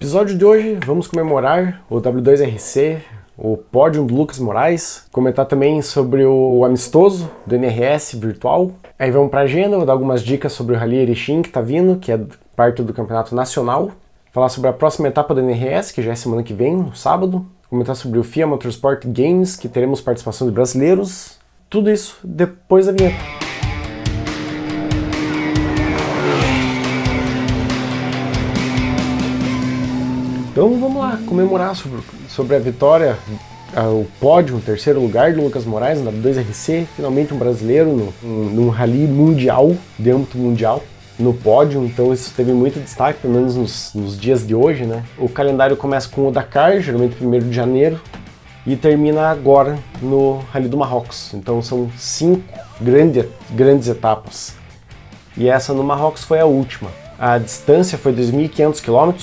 Episódio de hoje, vamos comemorar o W2RC, o pódio do Lucas Moraes, comentar também sobre o amistoso do NRS virtual. Aí vamos para a agenda, vou dar algumas dicas sobre o Rally Erechim que está vindo, que é parte do campeonato nacional. Falar sobre a próxima etapa do NRS, que já é semana que vem, no sábado. Comentar sobre o FIA Motorsport Games, que teremos participação de brasileiros. Tudo isso depois da vinheta. Então vamos lá comemorar sobre, sobre a vitória, o pódio, o terceiro lugar do Lucas Moraes na W2RC, finalmente um brasileiro no, um, num rally mundial, de âmbito mundial, no pódio, então isso teve muito destaque, pelo menos nos, nos dias de hoje, né? O calendário começa com o Dakar, geralmente 1 de janeiro, e termina agora no Rally do Marrocos. Então são cinco grande, grandes etapas. E essa no Marrocos foi a última. A distância foi 2.500 km,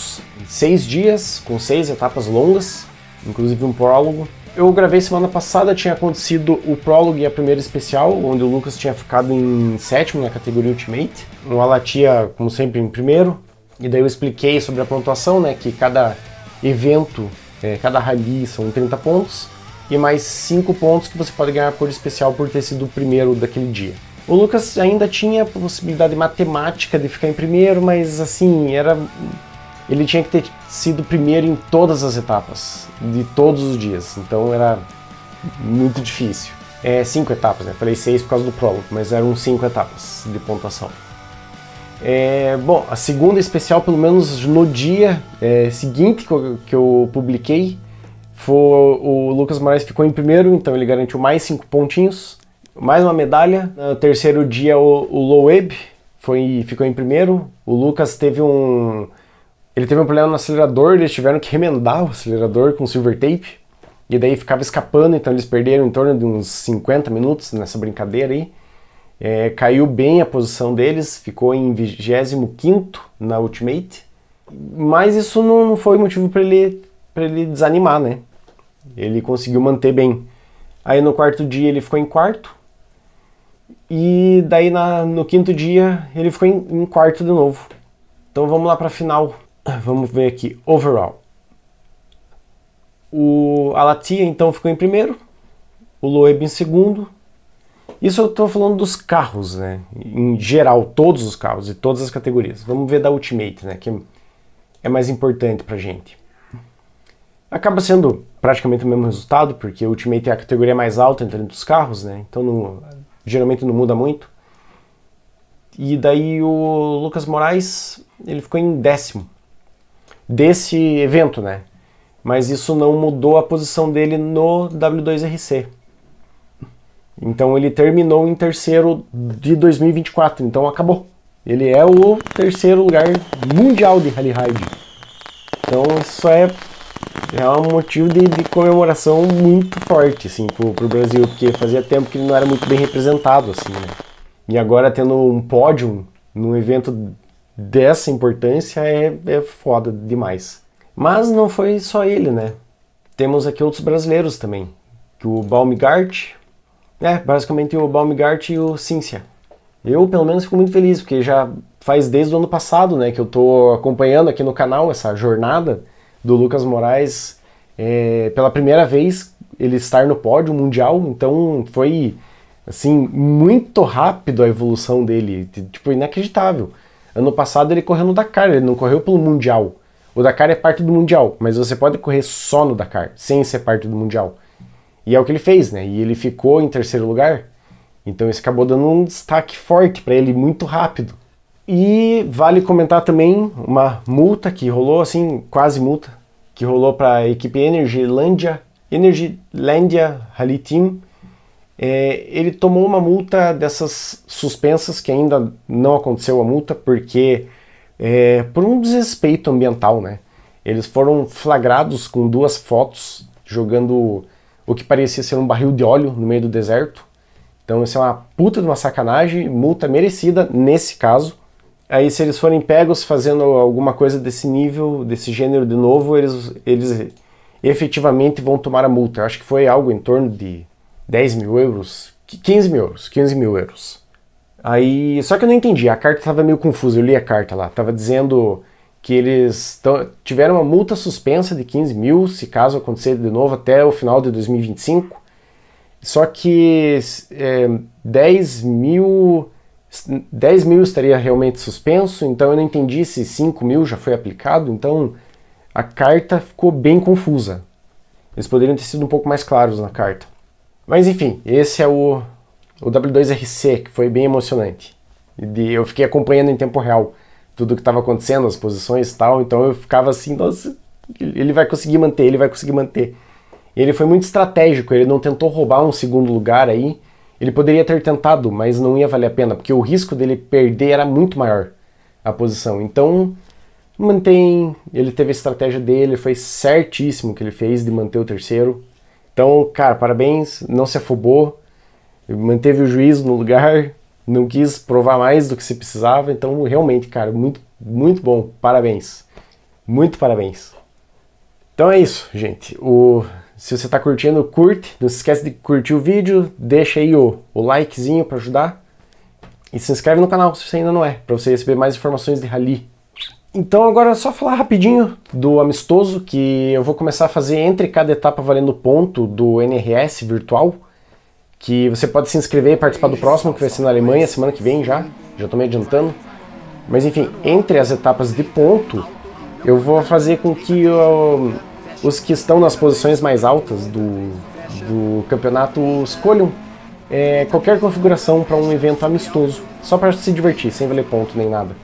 seis dias, com seis etapas longas, inclusive um prólogo. Eu gravei semana passada, tinha acontecido o prólogo e a primeira especial, onde o Lucas tinha ficado em sétimo na categoria Ultimate. O Alatia, como sempre, em primeiro. E daí eu expliquei sobre a pontuação, né, que cada evento, é, cada rally são 30 pontos, e mais 5 pontos que você pode ganhar por especial por ter sido o primeiro daquele dia. O Lucas ainda tinha a possibilidade matemática de ficar em primeiro, mas assim, era ele tinha que ter sido primeiro em todas as etapas, de todos os dias. Então era muito difícil. É cinco etapas, né? Falei seis por causa do prólogo, mas eram cinco etapas de pontuação. É, bom, a segunda especial, pelo menos no dia é, seguinte que eu, que eu publiquei, foi o Lucas Moraes ficou em primeiro, então ele garantiu mais cinco pontinhos mais uma medalha. No terceiro dia, o, o Loeb foi, ficou em primeiro. O Lucas teve um. Ele teve um problema no acelerador, eles tiveram que remendar o acelerador com silver tape. E daí ficava escapando, então eles perderam em torno de uns 50 minutos nessa brincadeira aí. É, caiu bem a posição deles, ficou em 25 na Ultimate. Mas isso não foi motivo para ele, ele desanimar, né? Ele conseguiu manter bem. Aí no quarto dia ele ficou em quarto, e daí na, no quinto dia ele ficou em, em quarto de novo. Então vamos lá para a final. Vamos ver aqui, overall. O Alatia então ficou em primeiro, o Loeb em segundo. Isso eu estou falando dos carros, né? Em geral, todos os carros e todas as categorias. Vamos ver da Ultimate, né? Que é mais importante pra gente. Acaba sendo praticamente o mesmo resultado, porque o Ultimate é a categoria mais alta entre os carros, né? Então não, geralmente não muda muito. E daí o Lucas Moraes, ele ficou em décimo desse evento, né? Mas isso não mudou a posição dele no W2RC. Então ele terminou em terceiro de 2024, então acabou. Ele é o terceiro lugar mundial de Rally Ride. Então isso é é um motivo de, de comemoração muito forte, assim, pro, pro Brasil, porque fazia tempo que ele não era muito bem representado, assim, né? E agora tendo um pódio num evento dessa importância é, é foda demais. Mas não foi só ele, né? Temos aqui outros brasileiros também, que o Baumgart, é, basicamente o Baumgart e o Cíncia. Eu, pelo menos, fico muito feliz, porque já faz desde o ano passado, né, que eu tô acompanhando aqui no canal essa jornada do Lucas Moraes é, pela primeira vez ele estar no pódio mundial, então foi assim muito rápido a evolução dele, tipo inacreditável. Ano passado ele correu no Dakar, ele não correu pelo mundial. O Dakar é parte do mundial, mas você pode correr só no Dakar, sem ser parte do mundial. E é o que ele fez, né? E ele ficou em terceiro lugar. Então isso acabou dando um destaque forte para ele muito rápido. E vale comentar também uma multa que rolou, assim, quase multa, que rolou para a equipe Energylandia, Energylandia Rally Team. É, ele tomou uma multa dessas suspensas, que ainda não aconteceu a multa, porque é, por um desrespeito ambiental, né? Eles foram flagrados com duas fotos jogando o que parecia ser um barril de óleo no meio do deserto. Então isso é uma puta de uma sacanagem, multa merecida nesse caso. Aí se eles forem pegos fazendo alguma coisa desse nível, desse gênero de novo, eles, eles efetivamente vão tomar a multa. Eu acho que foi algo em torno de 10 mil euros, 15 mil euros, 15 mil euros. Aí, só que eu não entendi, a carta estava meio confusa, eu li a carta lá, estava dizendo que eles tiveram uma multa suspensa de 15 mil, se caso acontecer de novo até o final de 2025. Só que é, 10 mil 10 mil estaria realmente suspenso, então eu não entendi se 5 mil já foi aplicado, então a carta ficou bem confusa. Eles poderiam ter sido um pouco mais claros na carta. Mas enfim, esse é o, o W2RC, que foi bem emocionante. E eu fiquei acompanhando em tempo real tudo o que estava acontecendo, as posições e tal, então eu ficava assim, nossa, ele vai conseguir manter, ele vai conseguir manter. E ele foi muito estratégico, ele não tentou roubar um segundo lugar aí, ele poderia ter tentado, mas não ia valer a pena, porque o risco dele perder era muito maior a posição. Então, mantém, ele teve a estratégia dele, foi certíssimo que ele fez de manter o terceiro. Então, cara, parabéns, não se afobou, manteve o juízo no lugar, não quis provar mais do que se precisava, então realmente, cara, muito, muito bom, parabéns. Muito parabéns. Então é isso, gente. O, se você está curtindo, curte. Não se esquece de curtir o vídeo, deixa aí o, o likezinho para ajudar. E se inscreve no canal se você ainda não é, para você receber mais informações de rally. Então agora é só falar rapidinho do amistoso que eu vou começar a fazer entre cada etapa valendo ponto do NRS virtual que você pode se inscrever e participar do próximo, que vai ser na Alemanha, semana que vem já, já estou me adiantando. Mas enfim, entre as etapas de ponto, eu vou fazer com que uh, os que estão nas posições mais altas do, do campeonato escolham é, qualquer configuração para um evento amistoso, só para se divertir, sem valer ponto nem nada.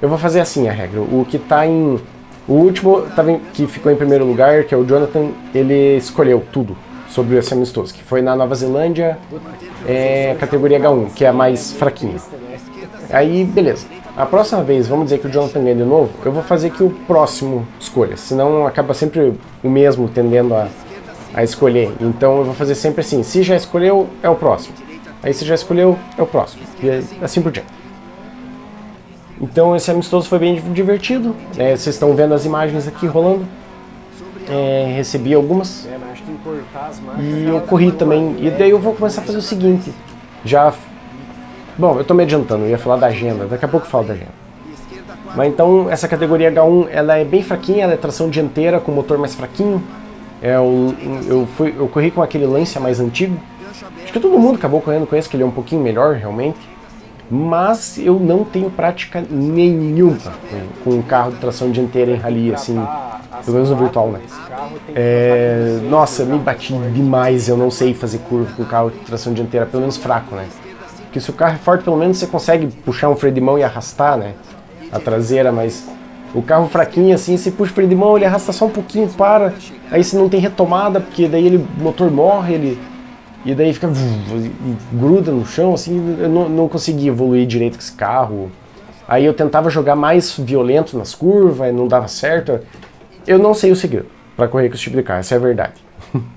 Eu vou fazer assim a regra. O que está em. O último que ficou em primeiro lugar, que é o Jonathan, ele escolheu tudo sobre esse amistoso, que foi na Nova Zelândia, é, categoria H1, que é a mais fraquinha. Aí, beleza. A próxima vez, vamos dizer que o Jonathan ganha de novo, eu vou fazer que o próximo escolha, senão acaba sempre o mesmo tendendo a, a escolher. Então eu vou fazer sempre assim, se já escolheu, é o próximo. Aí se já escolheu, é o próximo. E assim por diante. Então esse amistoso foi bem divertido. É, vocês estão vendo as imagens aqui rolando. É, recebi algumas. É, e eu corri também. E daí eu vou começar a fazer o seguinte. Já. Bom, eu tô me adiantando, eu ia falar da agenda, daqui a pouco eu falo da agenda. Mas então, essa categoria H1 ela é bem fraquinha, ela é tração dianteira com motor mais fraquinho. É, eu, eu, fui, eu corri com aquele Lancia mais antigo. Acho que todo mundo acabou correndo com esse, que ele é um pouquinho melhor realmente. Mas eu não tenho prática nenhuma com, com um carro de tração dianteira em rally, assim, pelo menos no virtual, né? É, nossa, me bati demais. Eu não sei fazer curva com carro de tração dianteira, pelo menos fraco, né? Porque se o carro é forte, pelo menos você consegue puxar um freio de mão e arrastar, né? A traseira, mas o carro fraquinho assim, você puxa o freio de mão, ele arrasta só um pouquinho, para. Aí você não tem retomada, porque daí ele, o motor morre, ele. E daí fica. gruda no chão, assim. Eu não, não consegui evoluir direito com esse carro. Aí eu tentava jogar mais violento nas curvas, não dava certo. Eu não sei o segredo para correr com esse tipo de carro, essa é a verdade.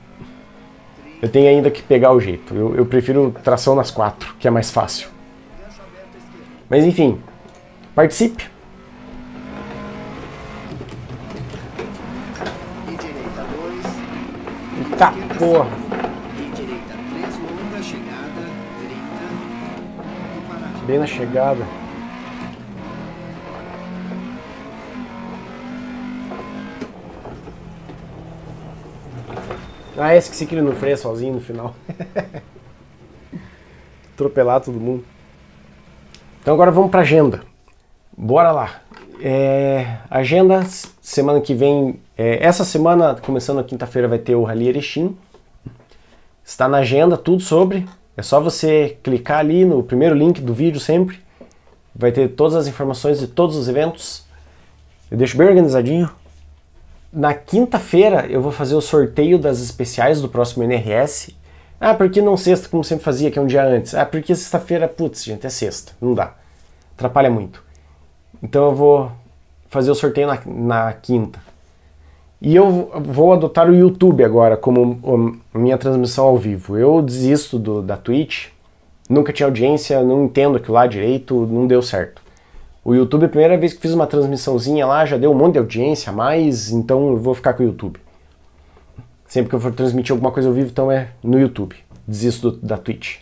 eu tenho ainda que pegar o jeito. Eu, eu prefiro tração nas quatro, que é mais fácil. Mas enfim, participe. Tá, porra. Bem na chegada. Ah, esqueci que ele não freia sozinho no final. Atropelar todo mundo. Então agora vamos para agenda. Bora lá. É, agenda semana que vem. É, essa semana, começando na quinta-feira, vai ter o Rally Erechim. Está na agenda tudo sobre. É só você clicar ali no primeiro link do vídeo sempre. Vai ter todas as informações de todos os eventos. Eu deixo bem organizadinho. Na quinta-feira eu vou fazer o sorteio das especiais do próximo NRS. Ah, por que não sexta, como sempre fazia, que é um dia antes? Ah, porque sexta-feira, putz, gente, é sexta. Não dá. Atrapalha muito. Então eu vou fazer o sorteio na, na quinta. E eu vou adotar o YouTube agora como minha transmissão ao vivo. Eu desisto do, da Twitch, nunca tinha audiência, não entendo aquilo lá direito, não deu certo. O YouTube, a primeira vez que fiz uma transmissãozinha lá, já deu um monte de audiência a mais, então eu vou ficar com o YouTube. Sempre que eu for transmitir alguma coisa ao vivo, então é no YouTube. Desisto do, da Twitch.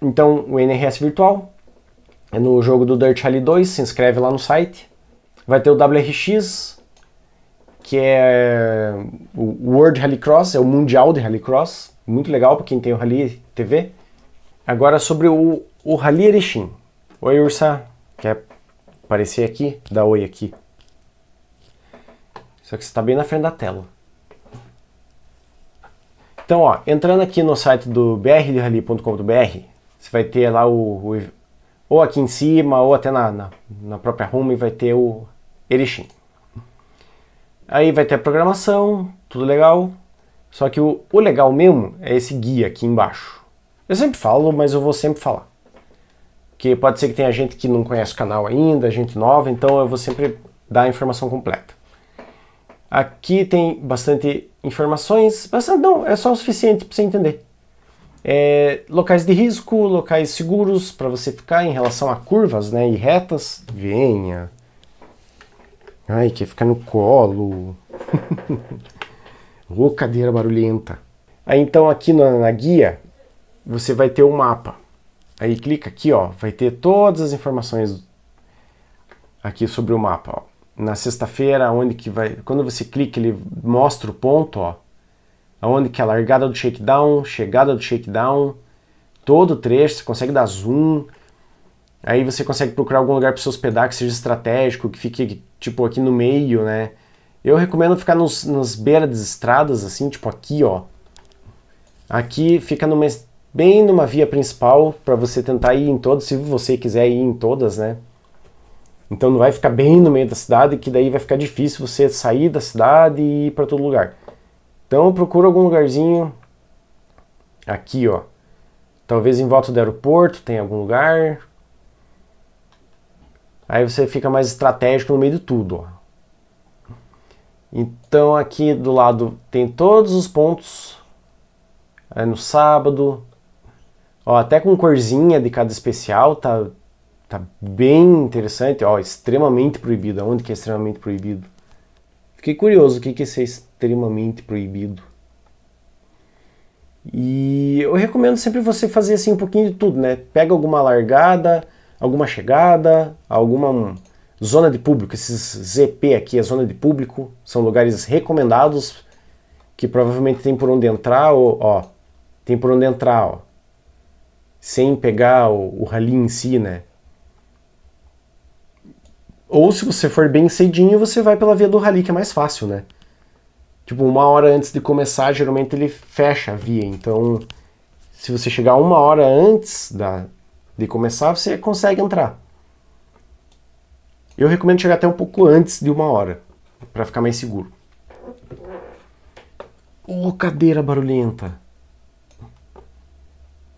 Então, o NRS virtual é no jogo do Dirt Rally 2, se inscreve lá no site. Vai ter o WRX, que é o World Rallycross, é o Mundial de Rallycross, muito legal para quem tem o Rally TV. Agora sobre o, o Rally Erechim. Oi, Ursa, quer aparecer aqui? Dá oi aqui. Só que você está bem na frente da tela. Então, ó, entrando aqui no site do brderally.com.br, você vai ter lá o, o, ou aqui em cima, ou até na, na, na própria home, vai ter o Erechim. Aí vai ter a programação, tudo legal. Só que o, o legal mesmo é esse guia aqui embaixo. Eu sempre falo, mas eu vou sempre falar. Porque pode ser que tenha gente que não conhece o canal ainda, gente nova, então eu vou sempre dar a informação completa. Aqui tem bastante informações, bastante, não, é só o suficiente para você entender. É, locais de risco, locais seguros para você ficar em relação a curvas né, e retas. Venha. Ai, quer ficar no colo. Ô, cadeira barulhenta. Aí então aqui na, na guia você vai ter o um mapa. Aí clica aqui, ó, vai ter todas as informações aqui sobre o mapa, ó na sexta-feira, onde que vai, quando você clica, ele mostra o ponto, ó, aonde que é a largada do shakedown, chegada do shakedown, todo o trecho, você consegue dar zoom, aí você consegue procurar algum lugar para se hospedar que seja estratégico, que fique tipo aqui no meio, né? Eu recomendo ficar nos, nas beiras das estradas, assim, tipo aqui, ó. Aqui fica numa, bem numa via principal para você tentar ir em todas, se você quiser ir em todas, né? Então não vai ficar bem no meio da cidade, que daí vai ficar difícil você sair da cidade e ir para todo lugar. Então procura algum lugarzinho aqui, ó. Talvez em volta do aeroporto tem algum lugar. Aí você fica mais estratégico no meio de tudo, ó. Então aqui do lado tem todos os pontos. Aí no sábado, ó, até com corzinha de cada especial, tá Tá bem interessante, ó, extremamente proibido. Aonde que é extremamente proibido? Fiquei curioso o que que é ser extremamente proibido. E eu recomendo sempre você fazer assim um pouquinho de tudo, né? Pega alguma largada, alguma chegada, alguma zona de público. Esses ZP aqui, a zona de público, são lugares recomendados que provavelmente tem por onde entrar, ou, ó, tem por onde entrar, ó, sem pegar o, o rally em si, né? Ou se você for bem cedinho, você vai pela via do rally, que é mais fácil, né? Tipo, uma hora antes de começar, geralmente ele fecha a via. Então, se você chegar uma hora antes da, de começar, você consegue entrar. Eu recomendo chegar até um pouco antes de uma hora, para ficar mais seguro. Ô, oh, cadeira barulhenta!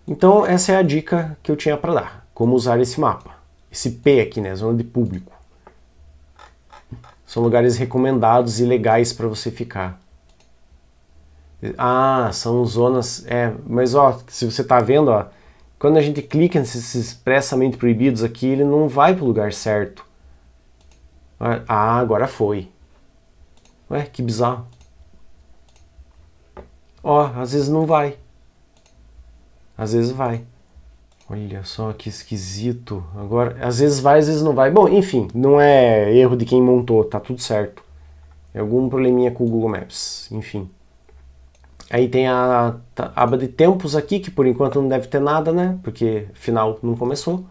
Então, essa é a dica que eu tinha para dar. Como usar esse mapa. Esse P aqui, né? Zona de público. São lugares recomendados e legais para você ficar. Ah, são zonas. É, mas ó, se você está vendo, ó, quando a gente clica nesses expressamente proibidos aqui, ele não vai para o lugar certo. Ah, agora foi. Ué, que bizarro. Ó, às vezes não vai. Às vezes vai. Olha só que esquisito. Agora, às vezes vai, às vezes não vai. Bom, enfim, não é erro de quem montou, tá tudo certo. É algum probleminha com o Google Maps, enfim. Aí tem a, aba de tempos aqui, que por enquanto não deve ter nada, né? Porque final não começou.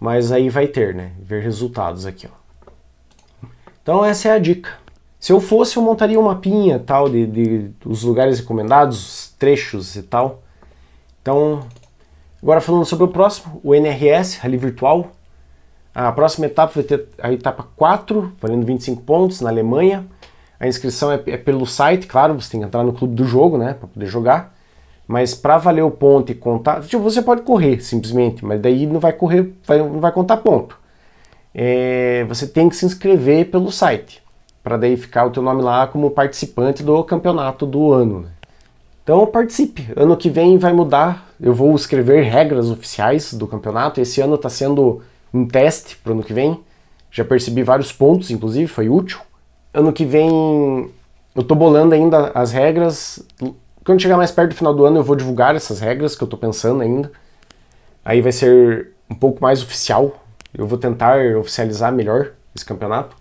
Mas aí vai ter, né? Ver resultados aqui, ó. Então essa é a dica. Se eu fosse, eu montaria um mapinha tal de, de os lugares recomendados, trechos e tal. Então Agora falando sobre o próximo, o NRS, Rally Virtual. A próxima etapa vai ter a etapa 4, valendo 25 pontos, na Alemanha. A inscrição é, é pelo site, claro, você tem que entrar no clube do jogo, né, para poder jogar. Mas para valer o ponto e contar, tipo, você pode correr simplesmente, mas daí não vai correr, vai, não vai contar ponto. É, você tem que se inscrever pelo site, para daí ficar o teu nome lá como participante do campeonato do ano. Né? Então participe. Ano que vem vai mudar. Eu vou escrever regras oficiais do campeonato. Esse ano está sendo um teste para o ano que vem. Já percebi vários pontos, inclusive, foi útil. Ano que vem eu estou bolando ainda as regras. Quando chegar mais perto do final do ano eu vou divulgar essas regras que eu estou pensando ainda. Aí vai ser um pouco mais oficial. Eu vou tentar oficializar melhor esse campeonato.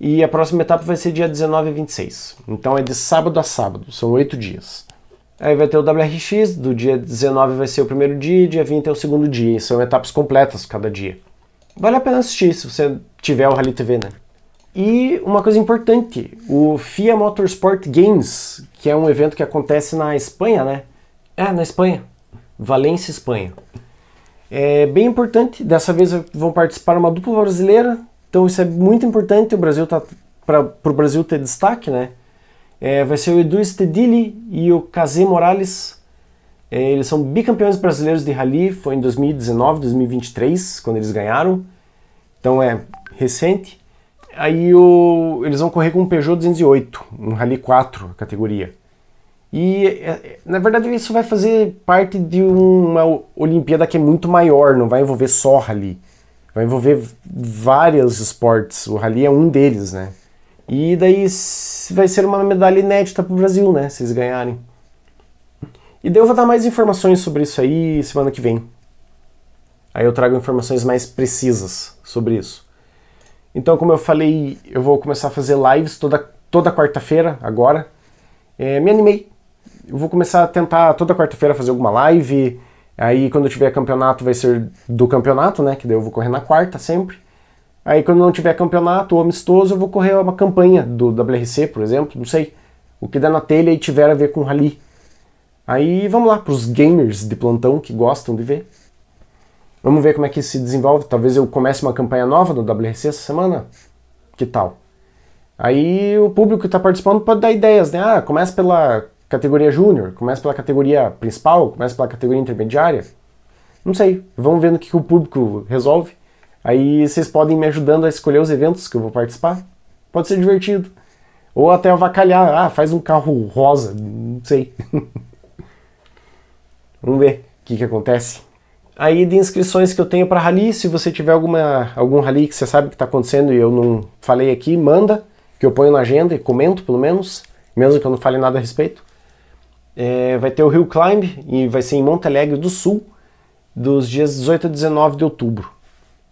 E a próxima etapa vai ser dia 19 e 26. Então é de sábado a sábado, são oito dias. Aí vai ter o WRX, do dia 19 vai ser o primeiro dia, dia 20 é o segundo dia. São etapas completas cada dia. Vale a pena assistir se você tiver o Rally TV, né? E uma coisa importante, o FIA Motorsport Games, que é um evento que acontece na Espanha, né? É, na Espanha. Valência, Espanha. É bem importante, dessa vez vão participar uma dupla brasileira, então isso é muito importante, o Brasil tá para o Brasil ter destaque, né? É, vai ser o Edu Stedili e o Kazé Morales. É, eles são bicampeões brasileiros de rally, foi em 2019, 2023, quando eles ganharam. Então é recente. Aí o, eles vão correr com um Peugeot 208, um Rally 4 categoria. E é, na verdade isso vai fazer parte de uma Olimpíada que é muito maior, não vai envolver só rally. Vai envolver vários esportes. O rally é um deles, né? E daí vai ser uma medalha inédita para o Brasil, né? Se eles ganharem. E daí eu vou dar mais informações sobre isso aí semana que vem. Aí eu trago informações mais precisas sobre isso. Então, como eu falei, eu vou começar a fazer lives toda, toda quarta-feira agora. É, me animei. Eu vou começar a tentar toda quarta-feira fazer alguma live. Aí, quando eu tiver campeonato, vai ser do campeonato, né? Que daí eu vou correr na quarta sempre. Aí quando não tiver campeonato ou amistoso, eu vou correr uma campanha do WRC, por exemplo, não sei. O que der na telha e tiver a ver com rally. Aí vamos lá, para os gamers de plantão que gostam de ver. Vamos ver como é que isso se desenvolve. Talvez eu comece uma campanha nova no WRC essa semana. Que tal? Aí o público que está participando pode dar ideias, né? Ah, começa pela categoria júnior, começa pela categoria principal, começa pela categoria intermediária. Não sei. Vamos ver no que o público resolve. Aí vocês podem me ajudando a escolher os eventos que eu vou participar. Pode ser divertido. Ou até avacalhar. Ah, faz um carro rosa. Não sei. Vamos ver o que, que acontece. Aí de inscrições que eu tenho para rally, se você tiver alguma, algum rally que você sabe que está acontecendo e eu não falei aqui, manda, que eu ponho na agenda e comento pelo menos, mesmo que eu não fale nada a respeito. É, vai ter o Rio Climb e vai ser em Monte Alegre do Sul, dos dias 18 a 19 de outubro.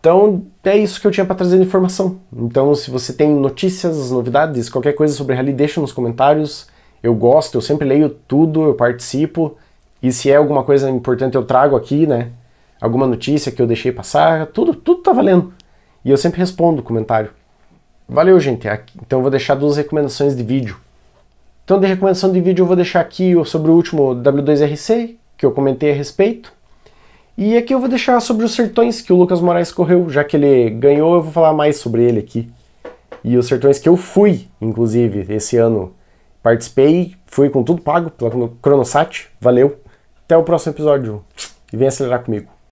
Então é isso que eu tinha para trazer de informação. Então se você tem notícias, novidades, qualquer coisa sobre rally, deixa nos comentários. Eu gosto, eu sempre leio tudo, eu participo. E se é alguma coisa importante eu trago aqui, né? Alguma notícia que eu deixei passar, tudo, tudo tá valendo. E eu sempre respondo o comentário. Valeu, gente. Então eu vou deixar duas recomendações de vídeo. Então de recomendação de vídeo eu vou deixar aqui sobre o último W2RC, que eu comentei a respeito. E aqui eu vou deixar sobre os sertões que o Lucas Moraes correu, já que ele ganhou, eu vou falar mais sobre ele aqui. E os sertões que eu fui, inclusive, esse ano. Participei, fui com tudo pago pela Cronosat. Valeu. Até o próximo episódio. E vem acelerar comigo.